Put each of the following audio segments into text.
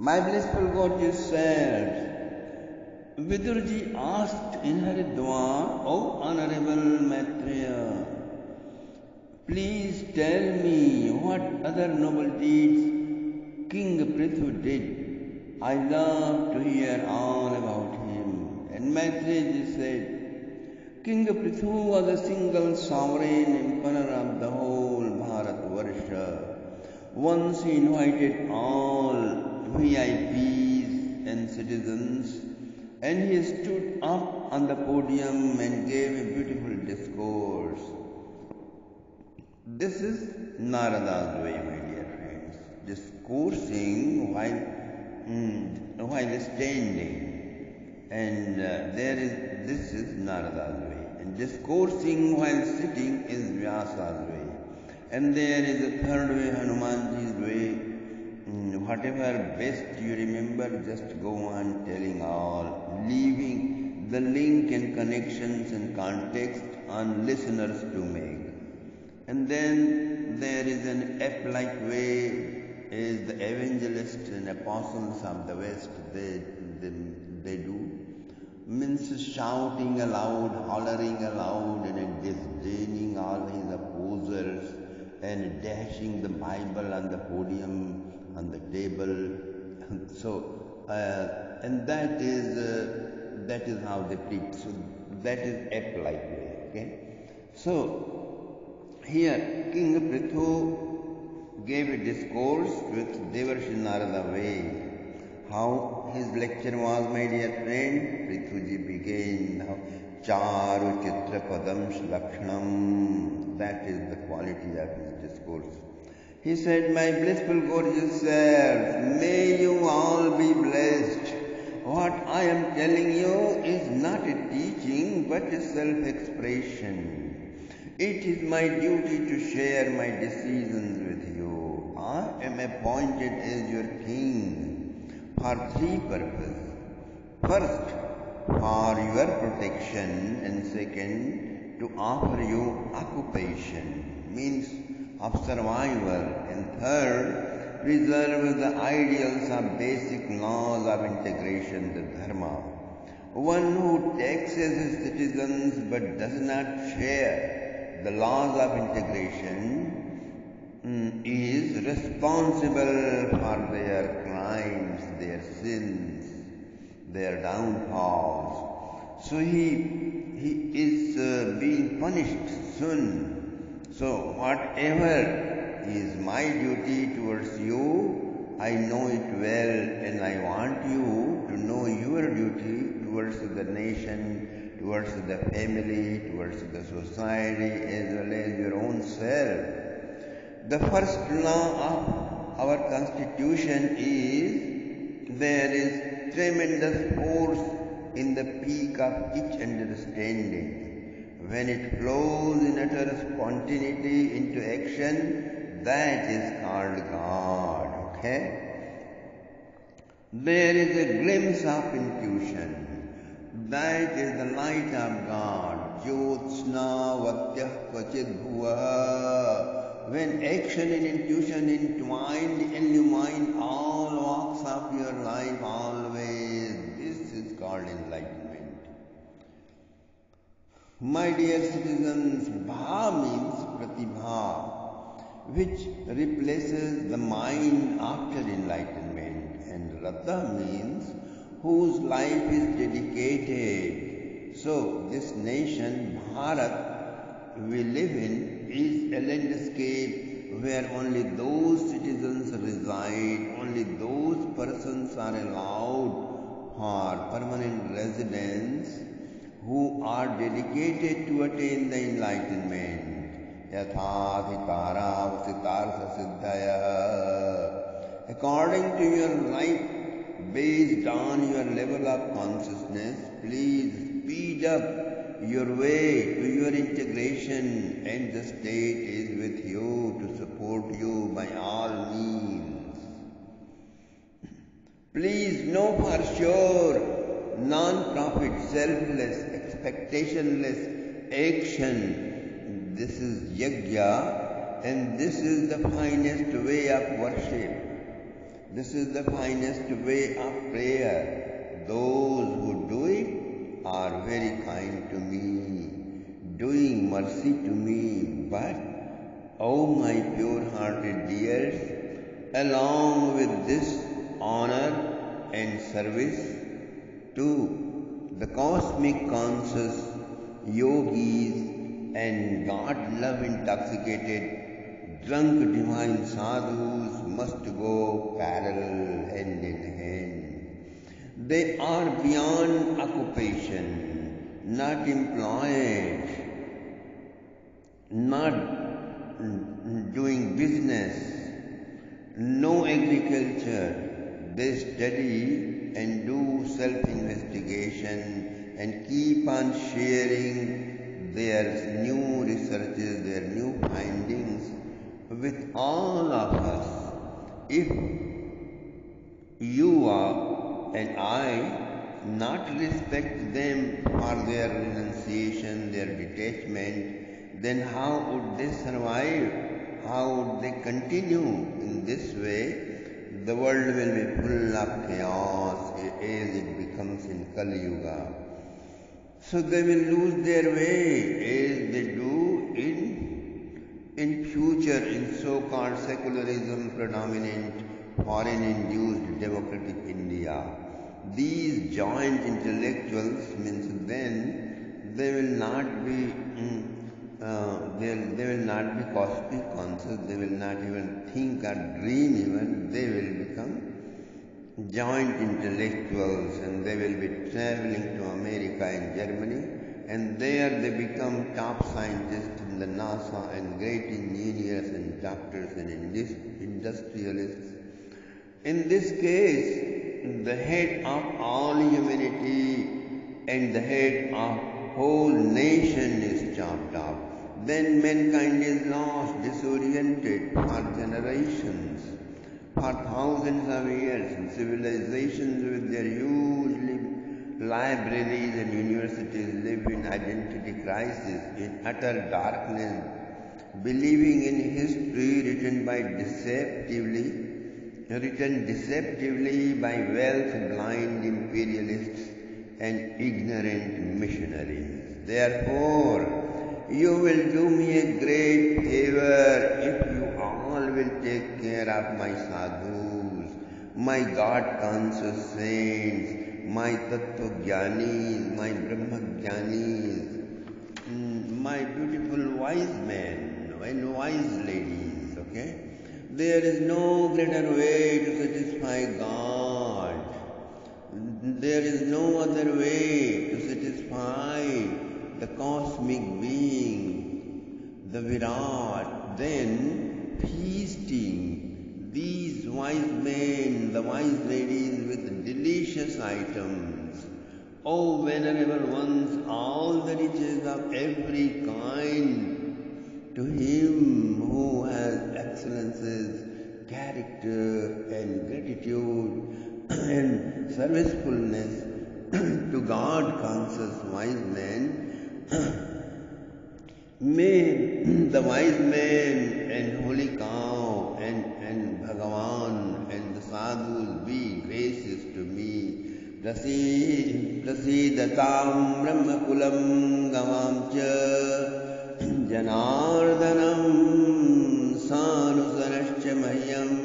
My blissful gorgeous selves, Vidurji asked in her dua, O Honorable Maitreya, please tell me what other noble deeds King Prithu did. I love to hear all about him. And Maitreya said, King Prithu was a single sovereign emperor of the whole Bharat Varsha. Once he invited all VIPs and citizens and he stood up on the podium and gave a beautiful discourse. This is Narada's way, my dear friends, discoursing while, mm, while standing. And uh, there is, this is Narada's way. And discoursing while sitting is Vyasa's way. And there is a third way, Hanumanji's way. Whatever best you remember, just go on telling all, leaving the link and connections and context on listeners to make. And then there is an app-like way is the evangelists and apostles of the West, they, they, they do. Means shouting aloud, hollering aloud and disdaining all his opposers and dashing the Bible on the podium, on the table. so, uh, and that is, uh, that is how they preach. So that is app-like way, okay? So, here, King Prithu gave a discourse with Devarshi Narada way. How his lecture was, my dear friend, Prithuji began. How Charu Chitra Padam Lakshanam. That is the quality of his discourse. He said, My blissful gorgeous self, may you all be blessed. What I am telling you is not a teaching but a self expression. It is my duty to share my decisions with you. I am appointed as your king for three purposes. First, for your protection, and second, to offer you occupation, means of survival, and third, preserve the ideals of basic laws of integration, the dharma. One who taxes his citizens but does not share the laws of integration mm, is responsible for their crimes, their sins, their downfalls. So he, he is uh, being punished soon. So whatever is my duty towards you, I know it well and I want you to know your duty towards the nation towards the family, towards the society, as well as your own self. The first law of our constitution is there is tremendous force in the peak of each understanding. When it flows in utter spontaneity into action, that is called God. Okay? There is a glimpse of intuition. That is the light of God. Jyotsna Vatyah Kvachid Bhuva. When action and intuition entwined illumine all walks of your life always, this is called enlightenment. My dear citizens, Bha means Pratibha, which replaces the mind after enlightenment, and Rata means whose life is dedicated. So, this nation, Bharat, we live in, is a landscape where only those citizens reside, only those persons are allowed for permanent residence who are dedicated to attain the enlightenment. According to your life based on your level of consciousness, please speed up your way to your integration and the state is with you to support you by all means. Please know for sure, non-profit, selfless, expectationless action, this is yajna and this is the finest way of worship. This is the finest way of prayer. Those who do it are very kind to me, doing mercy to me. But, oh my pure hearted dears, along with this honor and service to the cosmic conscious yogis and God love intoxicated, drunk divine sadhus must go parallel hand in hand. They are beyond occupation, not employed, not doing business, no agriculture. They study and do self investigation and keep on sharing their new researches, their new findings with all of us. If you are and I not respect them for their renunciation, their detachment, then how would they survive? How would they continue in this way? The world will be full of chaos as it becomes in Kali Yuga. So they will lose their way as they do in, in future in so-called secularism predominant foreign induced democratic India. These joint intellectuals means then they will not be mm, uh, they, they will not be cosmic conscious, they will not even think or dream even, they will become joint intellectuals and they will be traveling to America and Germany and there they become top scientists in the NASA and great engineers and doctors and industrialists. In this case, the head of all humanity and the head of whole nation is chopped off. Then mankind is lost, disoriented for generations for thousands of years, and civilizations with their huge libraries and universities live in identity crisis, in utter darkness, believing in history written by deceptively, written deceptively by wealth-blind imperialists and ignorant missionaries. Therefore, you will do me a great favor if you all will take care of my sadhus, my God conscious saints, my Tattva Jnanis, my Brahma Jnanis, mm, my beautiful wise men and wise ladies, okay? There is no greater way to satisfy God. There is no other way to satisfy the cosmic being, the Virat, then feasting these wise men, the wise ladies with delicious items. O venerable ones, all the riches of every kind to him who has excellences, character and gratitude and servicefulness to God conscious wise men And, and Bhagavan and the sadhus be gracious to me. प्रसीदतां ब्रह्मकुलं गवां च जनार्दनं मह्यम्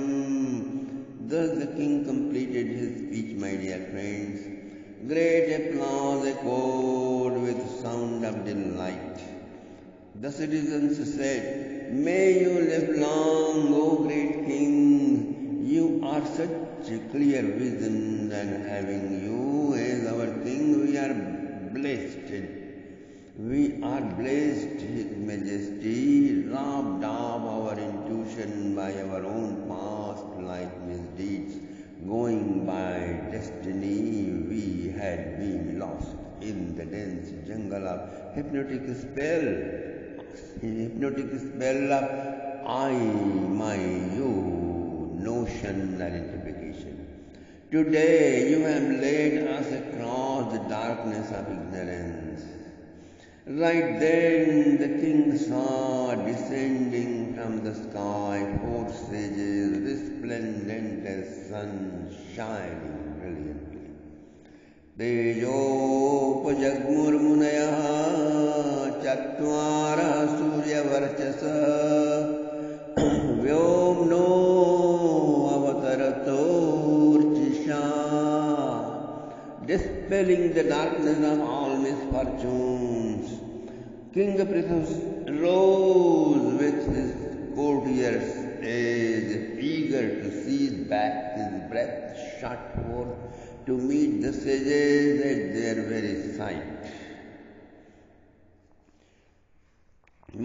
Thus the king completed his speech, my dear friends. Great applause echoed The citizens said, May you live long, O great king. You are such a clear vision, and having you as our king, we are blessed. We are blessed, His Majesty, robbed of our intuition by our own past life misdeeds. Going by destiny, we had been lost in the dense jungle of hypnotic spell, hypnotic spell of I, my, you, notion identification. Today you have led us across the darkness of ignorance Right then the king saw descending from the sky four sages resplendent as sun shining brilliantly. तेजोपजग्मुर्मुनयः चत्वारः सूर्यवर्चस व्योम्नो अवतरतोर्चिषा dispelling the darkness of all misfortunes. King Prithus rose with his courtiers as eager to seize back his breath shot forth to meet the sages at their very sight.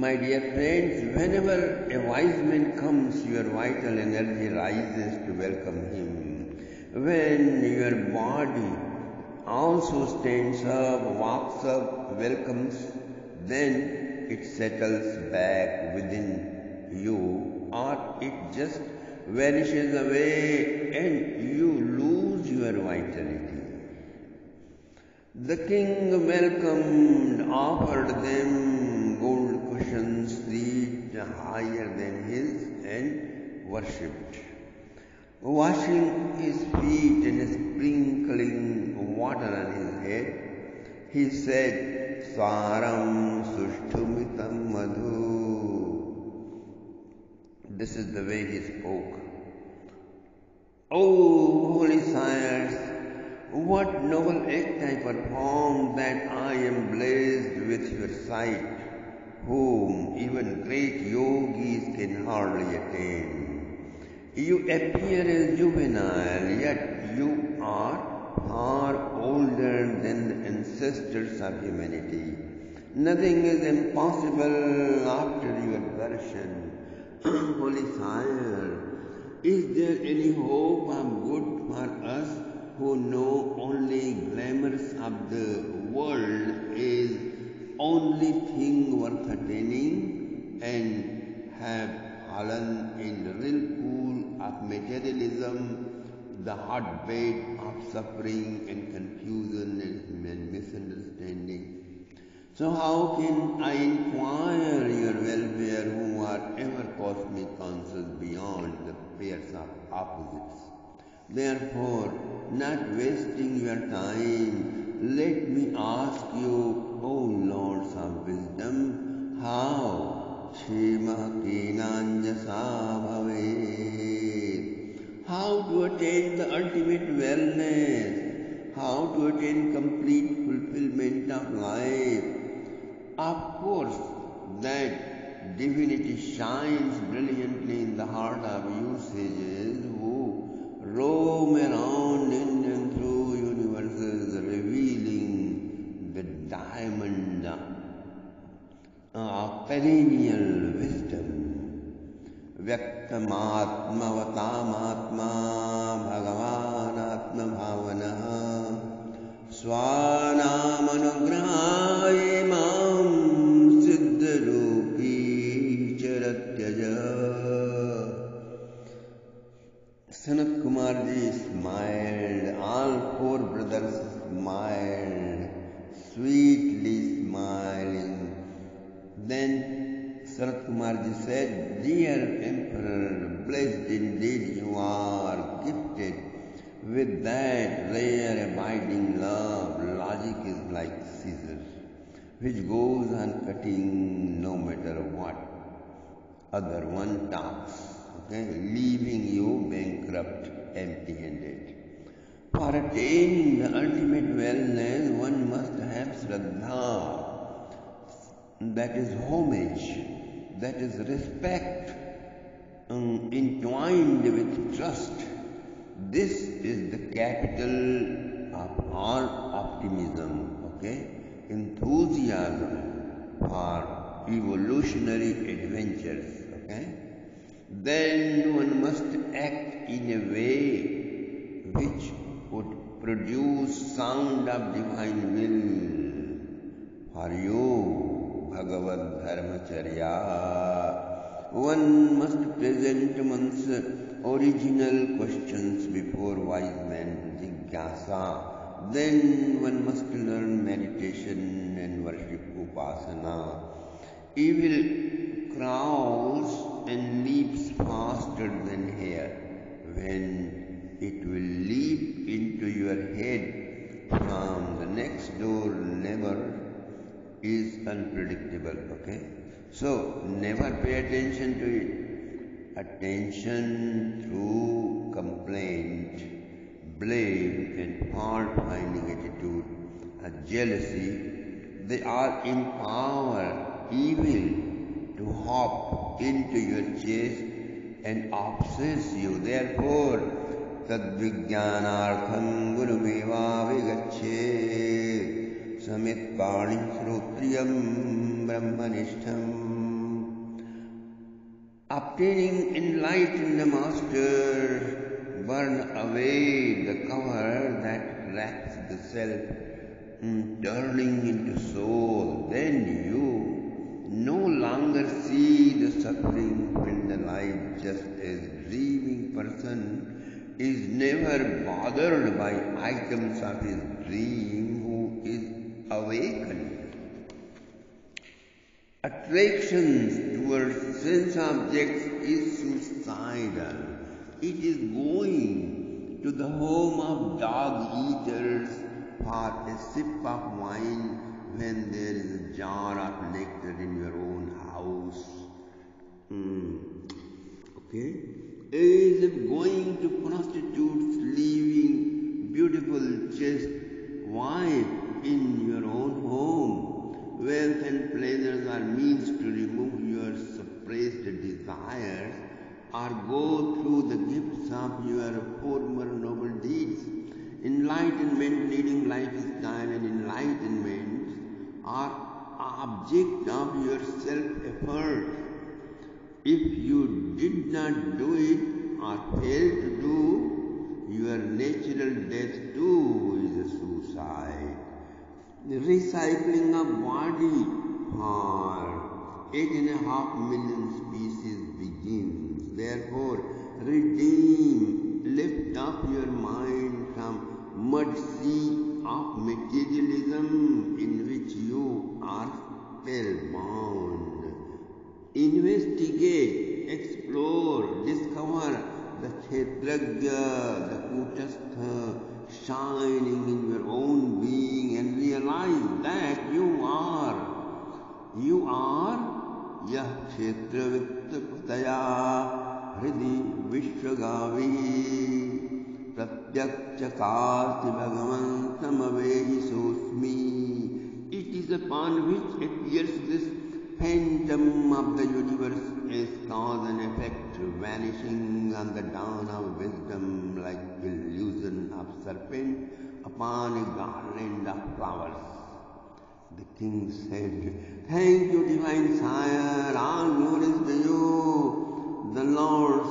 My dear friends, whenever a wise man comes, your vital energy rises to welcome him. When your body also stands up, walks up, welcomes, then it settles back within you or it just vanishes away and you lose your vitality. The king welcomed, offered them higher than his, and worshipped. Washing his feet and sprinkling water on his head, he said, Saram sushtumitam madhu. This is the way he spoke. Oh, holy sires, what noble act I performed that I am blessed with your sight, whom even great yogis can hardly attain. You appear as juvenile, yet you are far older than the ancestors of humanity. Nothing is impossible after your darshan. Holy Sire, is there any hope of good for us who know only glamours of the world is only thing worth attaining and have fallen in the real pool of materialism, the hotbed of suffering and confusion and misunderstanding? So how can I inquire your welfare who are ever cosmic conscious beyond the pairs of opposites? Therefore, not wasting your time, let me ask you, O of wisdom, how bhavet? How to attain the ultimate wellness? How to attain complete fulfillment of life? Of course, that divinity shines brilliantly in the heart of usages who roam around व्यक्तमात्मवतामात्मा भगवानात्मभावनः। स्वानामनुग्रह Sanat Kumar ji said, Dear Emperor, blessed indeed you are, gifted with that rare abiding love. Logic is like scissors, which goes on cutting no matter what other one talks, okay, leaving you bankrupt, empty-handed. For attaining the ultimate wellness, one must have Shraddha, that is homage, that is respect, um, entwined with trust. This is the capital of all optimism, okay? Enthusiasm for evolutionary adventures, okay? Then one must act in a way which would produce sound of divine will for you, Bhagavad Dharmacharya. One must present one's original questions before wise men, Jigyasa, then one must learn meditation and worship upasana. Evil crawls and leaps faster than hare. When it will leap into your head from the next door never is unpredictable. Okay? So never pay attention to it. Attention through complaint, blame, and fault finding attitude, and jealousy, they are in power, evil, to hop into your chest and obsess you. Therefore, तद्विज्ञानार्थं गुरुमेवाभिगच्छेत् समित्पाणि श्रोत्रियं ब्रह्मनिष्ठम् Obtaining enlightened master, burn away the cover that wraps the self, turning into soul. Then you no longer see the suffering in the life just as dreaming person is never bothered by items of his dream who is awakened. Attractions towards sense objects is suicidal. It is going to the home of dog eaters for a sip of wine when there is a jar of nectar in your own house. Mm. Okay? Is going to prostitutes, leaving beautiful chaste wife in your own home. Wealth and pleasures are means to remove your suppressed desires or go through the gifts of your former noble deeds. Enlightenment, leading lifestyle and enlightenment are object of your self-effort. If you did not do it or fail to do, your natural death too is a suicide. Recycling of body for eight and a half million species begins. Therefore, redeem, lift up your mind from mud sea of materialism in which you are spellbound. Investigate, explore, discover the Kshetrajya, the Kutastha, shining in your own being and Hridi Vishwagavi Pratyakchakarti Bhagavan Samavehi Sosmi. It is upon which appears this phantom of the universe as cause and effect vanishing on the dawn of wisdom like illusion of serpent upon a garland of flowers. The king said, Thank you, divine sire, all glories to you. The Lord's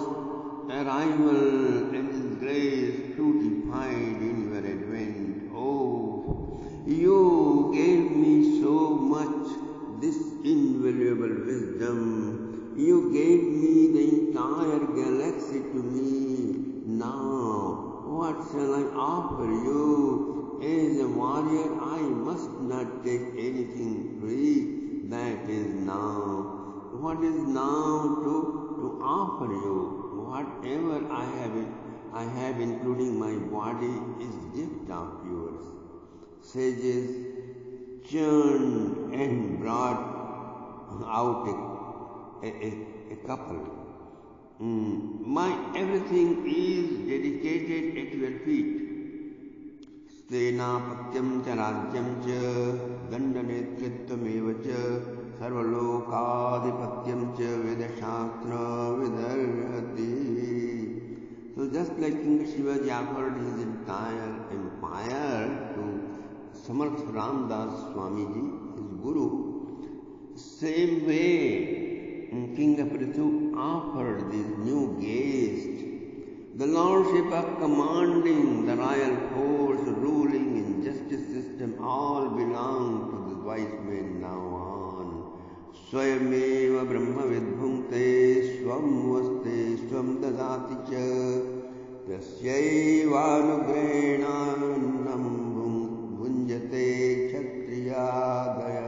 arrival and his grace fructified in your advent. Oh, you gave me so much this invaluable wisdom. You gave me the entire galaxy to me. Now, what shall I offer you? As a warrior, I must not take anything free. That is now. What is now to, to offer you? Whatever I have, I have, including my body, is gift of yours. Sages churned and brought out a, a, a, couple. Mm. My everything is dedicated at your feet. सेनापत्यम च राज्यम च च सर्वलोकाधिपत्यम च वेदशास्त्र विदर्हति। Just like king Shivaji offered his entire empire to Samarth Ramdas Swami ji his guru same way king Prithu offered this new guest the lordship of commanding the royal force all belong to the wise men now on. Swayameva Brahma Vidbhumte Swam Vaste Swam Dadati Cha Yasyaivanugrhenanam Bhunjate Kshatriyagaya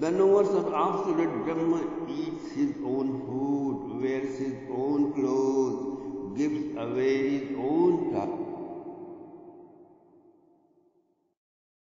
The knowers of absolute Brahma eats his own food, wears his own